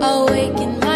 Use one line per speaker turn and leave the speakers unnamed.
awaken my